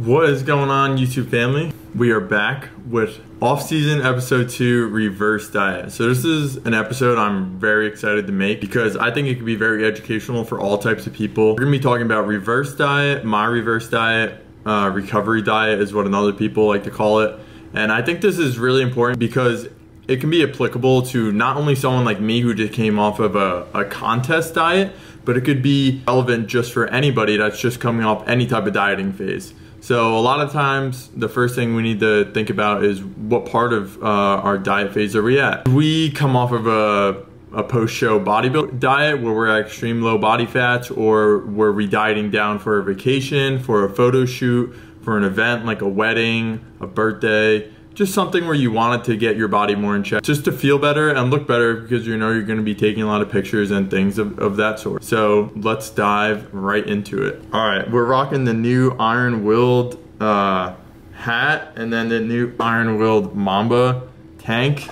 What is going on, YouTube family? We are back with off-season episode two reverse diet. So this is an episode I'm very excited to make because I think it could be very educational for all types of people. We're gonna be talking about reverse diet, my reverse diet, uh, recovery diet is what another people like to call it. And I think this is really important because it can be applicable to not only someone like me who just came off of a, a contest diet, but it could be relevant just for anybody that's just coming off any type of dieting phase. So a lot of times, the first thing we need to think about is what part of uh, our diet phase are we at? We come off of a, a post-show bodybuilding diet where we're at extreme low body fats, or were we dieting down for a vacation, for a photo shoot, for an event like a wedding, a birthday, just something where you wanted to get your body more in check just to feel better and look better because you know you're going to be taking a lot of pictures and things of, of that sort. So let's dive right into it. All right we're rocking the new iron willed uh, hat and then the new iron willed mamba tank.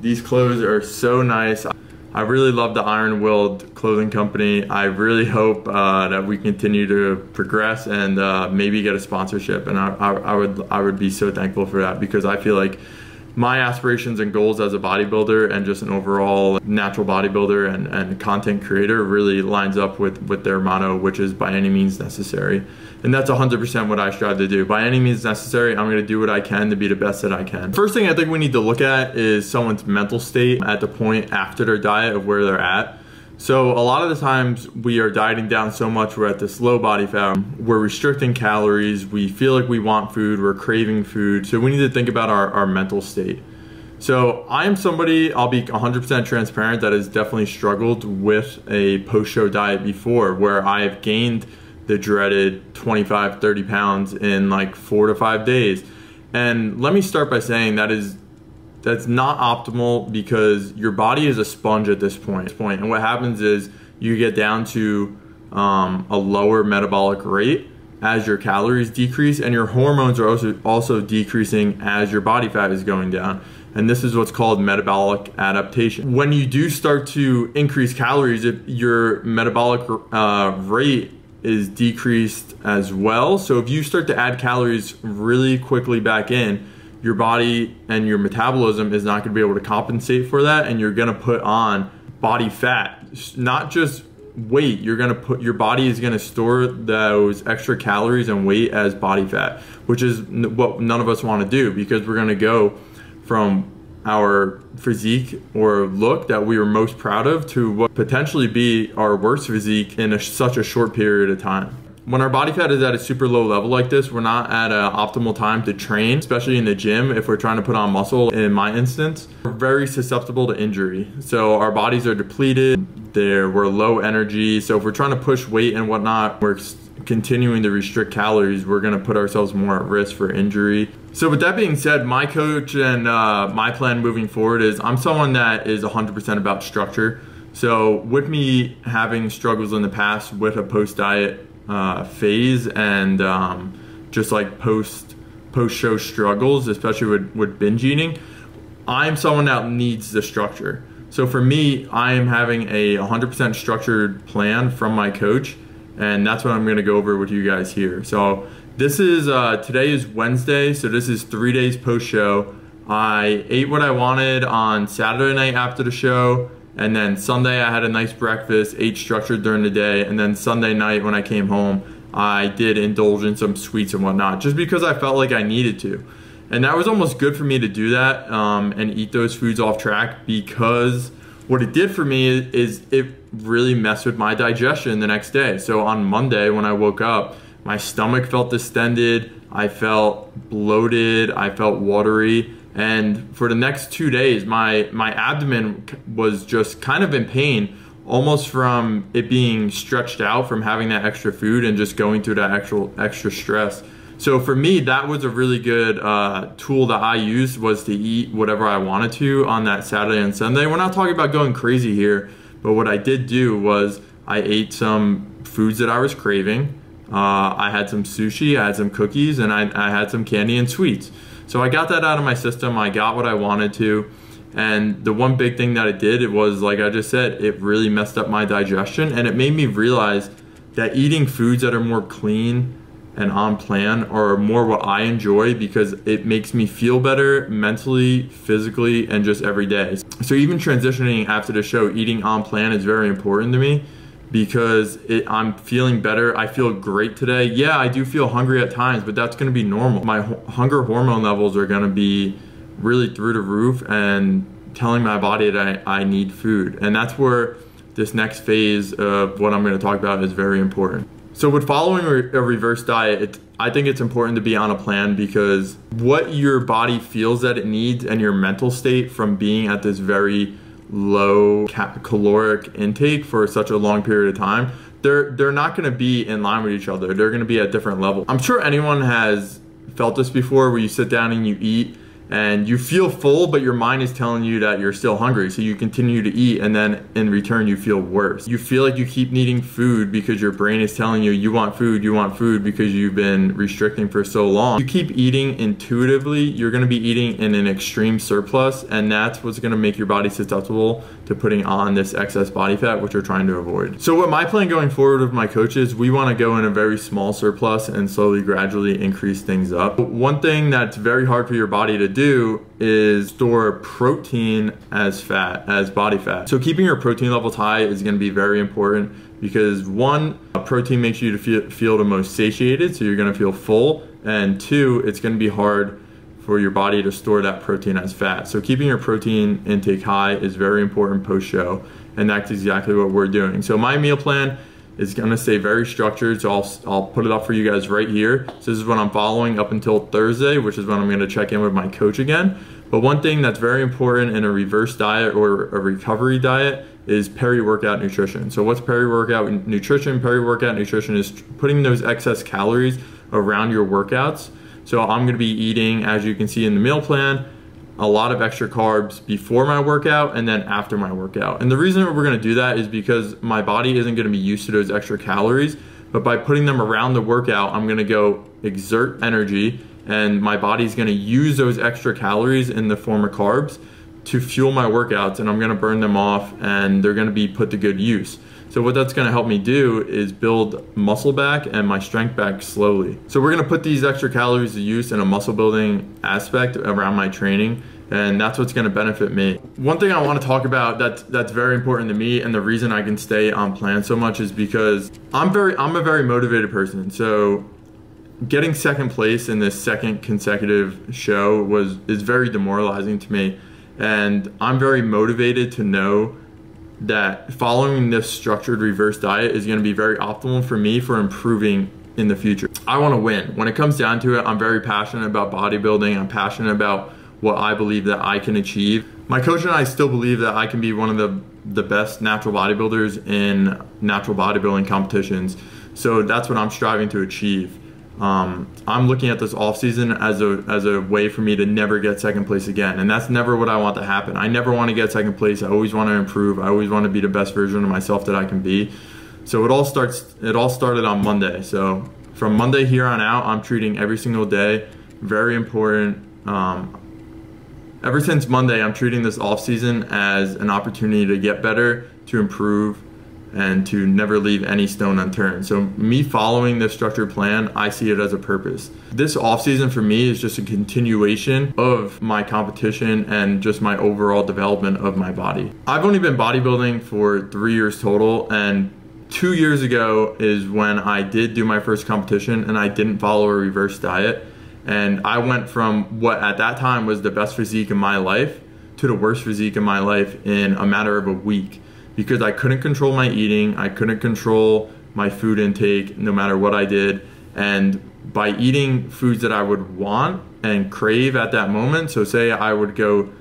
These clothes are so nice I really love the Iron Willed clothing company. I really hope uh, that we continue to progress and uh, maybe get a sponsorship. And I, I, I, would I would be so thankful for that because I feel like my aspirations and goals as a bodybuilder and just an overall natural bodybuilder and, and content creator really lines up with, with their motto, which is by any means necessary. And that's 100% what I strive to do. By any means necessary, I'm to do what I can to be the best that I can. First thing I think we need to look at is someone's mental state at the point after their diet of where they're at. So a lot of the times we are dieting down so much, we're at this low body fat, we're restricting calories, we feel like we want food, we're craving food. So we need to think about our, our mental state. So I am somebody, I'll be 100% transparent, that has definitely struggled with a post-show diet before where I have gained the dreaded 25, 30 pounds in like four to five days. And let me start by saying that is that's not optimal because your body is a sponge at this point. And what happens is you get down to um, a lower metabolic rate as your calories decrease, and your hormones are also also decreasing as your body fat is going down. And this is what's called metabolic adaptation. When you do start to increase calories, if your metabolic uh, rate is decreased as well. So if you start to add calories really quickly back in, your body and your metabolism is not going to be able to compensate for that and you're going to put on body fat. Not just weight you're going to put your body is going to store those extra calories and weight as body fat which is what none of us want to do because we're going to go from our physique or look that we were most proud of to what potentially be our worst physique in a, such a short period of time when our body fat is at a super low level like this, we're not at an optimal time to train, especially in the gym if we're trying to put on muscle in my instance. We're very susceptible to injury. So our bodies are depleted, there we're low energy. So if we're trying to push weight and whatnot, we're continuing to restrict calories, we're gonna put ourselves more at risk for injury. So with that being said, my coach and uh, my plan moving forward is I'm someone that is 100% about structure. So with me having struggles in the past with a post-diet uh, phase and um, just like post post show struggles, especially with, with binge eating, I'm someone that needs the structure. So for me, I am having a 100% structured plan from my coach, and that's what I'm going to go over with you guys here. So this is uh, today is Wednesday, so this is three days post show. I ate what I wanted on Saturday night after the show. And then Sunday, I had a nice breakfast, ate structured during the day. And then Sunday night, when I came home, I did indulge in some sweets and whatnot, just because I felt like I needed to. And that was almost good for me to do that um, and eat those foods off track because what it did for me is it really messed with my digestion the next day. So on Monday, when I woke up, my stomach felt distended, I felt bloated, I felt watery. And for the next two days my my abdomen was just kind of in pain almost from it being stretched out from having that extra food and just going through that actual extra stress. So for me that was a really good uh, tool that i used was to eat whatever i wanted to on that saturday and sunday. We're not talking about going crazy here but what i did do was i ate some foods that i was craving uh, i had some sushi i had some cookies and I, I had some candy and sweets so I got that out of my system. I got what I wanted to. And the one big thing that it did, it was like I just said, it really messed up my digestion and it made me realize that eating foods that are more clean and on plan are more what I enjoy because it makes me feel better mentally, physically, and just every day. So even transitioning after the show, eating on plan is very important to me because it, I'm feeling better. I feel great today. Yeah, I do feel hungry at times, but that's going to be normal. My hunger hormone levels are going to be really through the roof and telling my body that I, I need food. And that's where this next phase of what I'm going to talk about is very important. So with following a reverse diet, it, I think it's important to be on a plan because what your body feels that it needs and your mental state from being at this very low caloric intake for such a long period of time, they're they're not going to be in line with each other. They're going to be at different levels. I'm sure anyone has felt this before where you sit down and you eat and you feel full, but your mind is telling you that you're still hungry. So you continue to eat, and then in return, you feel worse. You feel like you keep needing food because your brain is telling you you want food, you want food because you've been restricting for so long. You keep eating intuitively, you're gonna be eating in an extreme surplus, and that's what's gonna make your body susceptible to putting on this excess body fat, which you're trying to avoid. So, what my plan going forward with my coaches, we wanna go in a very small surplus and slowly, gradually increase things up. One thing that's very hard for your body to do is store protein as fat, as body fat. So keeping your protein levels high is gonna be very important because one, protein makes you to feel, feel the most satiated, so you're gonna feel full, and two, it's gonna be hard for your body to store that protein as fat. So keeping your protein intake high is very important post-show, and that's exactly what we're doing. So my meal plan is to stay very structured. So I'll, I'll put it up for you guys right here. So this is what I'm following up until Thursday, which is when I'm to check in with my coach again. But one thing that's very important in a reverse diet or a recovery diet is peri-workout nutrition. So what's peri-workout nutrition? Peri-workout nutrition is putting those excess calories around your workouts. So I'm to be eating, as you can see in the meal plan, a lot of extra carbs before my workout and then after my workout. And the reason we're gonna do that is because my body isn't gonna be used to those extra calories, but by putting them around the workout, I'm gonna go exert energy and my body's gonna use those extra calories in the form of carbs to fuel my workouts and I'm gonna burn them off and they're gonna be put to good use. So what that's gonna help me do is build muscle back and my strength back slowly. So we're gonna put these extra calories to use in a muscle building aspect around my training and that's what's going to benefit me. One thing I want to talk about that's that's very important to me, and the reason I can stay on plan so much is because I'm very I'm a very motivated person. So getting second place in this second consecutive show was is very demoralizing to me, and I'm very motivated to know that following this structured reverse diet is going to be very optimal for me for improving in the future. I want to win. When it comes down to it, I'm very passionate about bodybuilding. I'm passionate about what I believe that I can achieve. My coach and I still believe that I can be one of the the best natural bodybuilders in natural bodybuilding competitions. So that's what I'm striving to achieve. Um, I'm looking at this off season as a as a way for me to never get second place again, and that's never what I want to happen. I never want to get second place. I always want to improve. I always want to be the best version of myself that I can be. So it all starts. It all started on Monday. So from Monday here on out, I'm treating every single day very important. Um, ever since Monday, I'm treating this off season as an opportunity to get better, to improve, and to never leave any stone unturned. So me following this structured plan, I see it as a purpose. This off season for me is just a continuation of my competition and just my overall development of my body. I've only been bodybuilding for 3 years total and 2 years ago is when I did do my first competition and I didn't follow a reverse diet and I went from what at that time was the best physique in my life to the worst physique in my life in a matter of a week because I couldn't control my eating, I couldn't control my food intake no matter what I did. And by eating foods that I would want and crave at that moment, so say I would go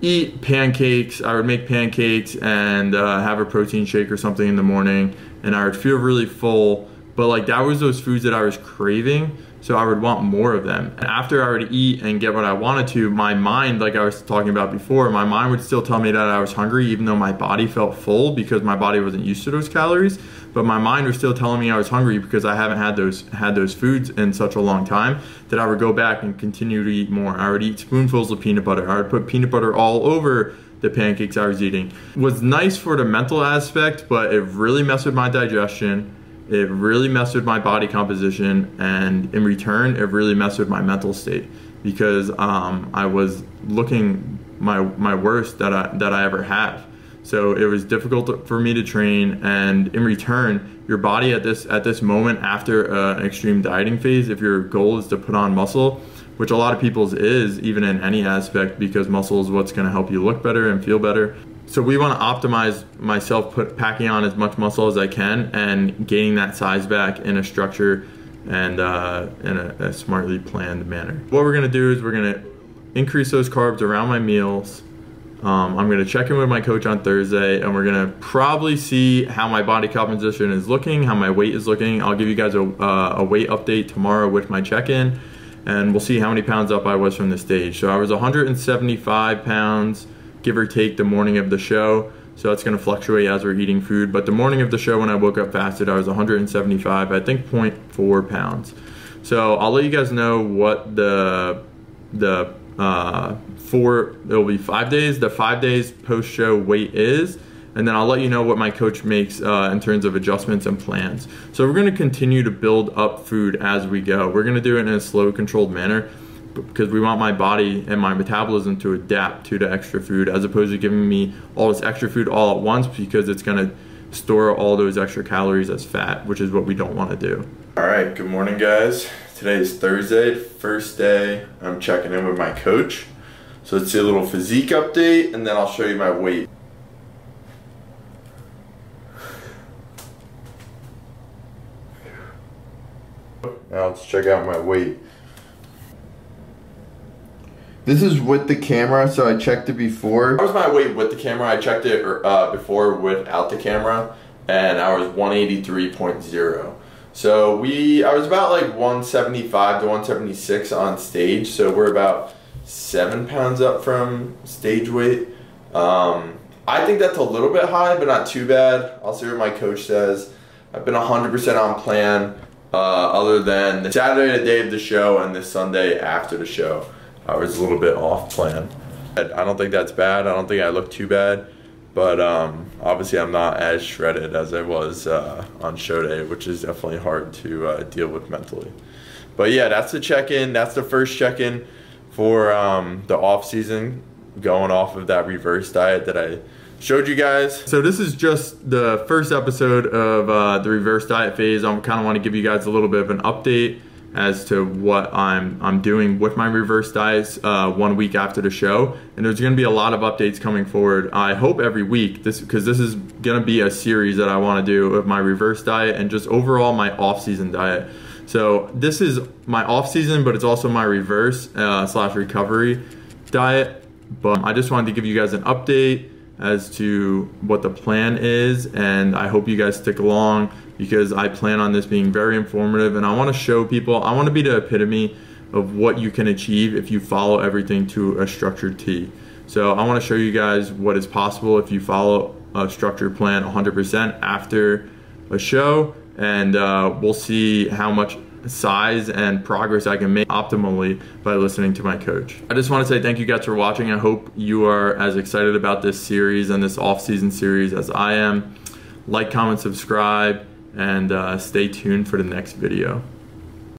eat pancakes, I would make pancakes and uh, have a protein shake or something in the morning, and I would feel really full. But like that was those foods that I was craving so I would want more of them. And after I would eat and get what I wanted to, my mind, like I was talking about before, my mind would still tell me that I was hungry even though my body felt full because my body wasn't used to those calories. But my mind was still telling me I was hungry because I haven't had those had those foods in such a long time that I would go back and continue to eat more. I would eat spoonfuls of peanut butter. I would put peanut butter all over the pancakes I was eating. It was nice for the mental aspect, but it really messed with my digestion it really messed with my body composition, and in return, it really messed with my mental state because um, I was looking my my worst that I that I ever had. So it was difficult for me to train, and in return, your body at this at this moment after uh, an extreme dieting phase, if your goal is to put on muscle, which a lot of people's is, even in any aspect, because muscle is what's going to help you look better and feel better. So we want to optimize myself, put packing on as much muscle as I can, and gaining that size back in a structure and uh, in a, a smartly planned manner. What we're going to do is we're going to increase those carbs around my meals um, I'm going to check in with my coach on Thursday, and we're going to probably see how my body composition is looking, how my weight is looking. I'll give you guys a, uh, a weight update tomorrow with my check in, and we'll see how many pounds up I was from the stage. So I was 175 pounds, give or take, the morning of the show. So that's going to fluctuate as we're eating food. But the morning of the show, when I woke up fasted, I was 175, I think 0.4 pounds. So I'll let you guys know what the the uh, four, it'll be five days, the five days post show weight is, and then I'll let you know what my coach makes uh, in terms of adjustments and plans. So we're going to continue to build up food as we go. We're going to do it in a slow, controlled manner because we want my body and my metabolism to adapt to the extra food as opposed to giving me all this extra food all at once because it's going to store all those extra calories as fat, which is what we don't want to do. All right, good morning, guys. Today is Thursday, first day. I'm checking in with my coach. So let's see a little physique update and then I'll show you my weight. Now let's check out my weight. This is with the camera, so I checked it before. That was my weight with the camera. I checked it uh, before without the camera, and I was 183.0. So we, I was about like 175 to 176 on stage, so we're about seven pounds up from stage weight. Um, I think that's a little bit high, but not too bad. I'll see what my coach says. I've been 100% on plan, uh, other than the Saturday, the day of the show, and the Sunday after the show. I was a little bit off plan. I don't think that's bad. I don't think I look too bad. But um, obviously, I'm not as shredded as I was uh, on show day, which is definitely hard to uh, deal with mentally. But yeah, that's the check in. That's the first check in for um, the off season, going off of that reverse diet that I showed you guys. So this is just the first episode of uh, the reverse diet phase. I kind of want to give you guys a little bit of an update as to what I'm I'm doing with my reverse diets uh, one week after the show, and there's going to be a lot of updates coming forward. I hope every week this because this is going to be a series that I want to do of my reverse diet and just overall my off season diet. So this is my off season, but it's also my reverse uh, slash recovery diet. But I just wanted to give you guys an update as to what the plan is, and I hope you guys stick along because I plan on this being very informative, and I want to show people. I want to be the epitome of what you can achieve if you follow everything to a structured T. So I want to show you guys what is possible if you follow a structured plan 100% after a show and uh, we'll see how much size and progress I can make optimally by listening to my coach. I just want to say thank you guys for watching. I hope you are as excited about this series and this off-season series as I am. Like, comment, subscribe, and uh, stay tuned for the next video.